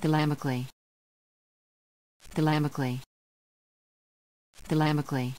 Thalamically. Thalamically. Thalamically.